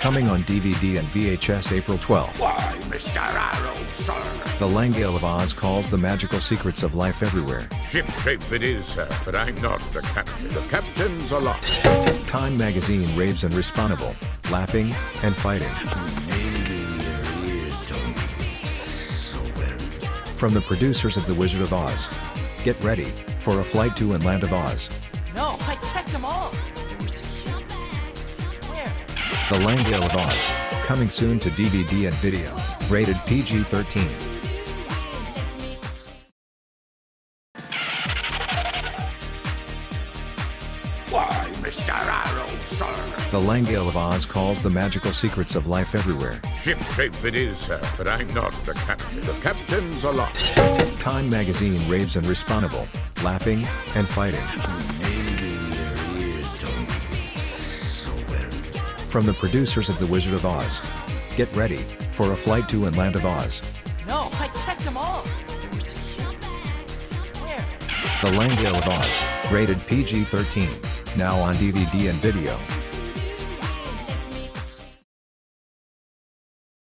Coming on DVD and VHS April 12. Why, Mr. Arrow, sir? The Langale of Oz calls the magical secrets of life everywhere. Ship shape it is, sir, but I'm not the captain. The captain's a aloft. Time magazine raves and respondable, laughing and fighting. From the producers of The Wizard of Oz. Get ready for a flight to and land of Oz. No, I checked them all. The Langale of Oz. Coming soon to DVD and video. Rated PG-13. Why, Mr. Arrow, sir? The Langale of Oz calls the magical secrets of life everywhere. Ship shape it is, sir, but I'm not the captain. The captain's aloft. Time magazine raves and respondable, laughing and fighting. From the producers of The Wizard of Oz. Get ready for a flight to and land of Oz. No, I checked them all. Where? The Langale of Oz. Rated PG-13. Now on DVD and video.